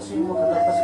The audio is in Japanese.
写真も片っ端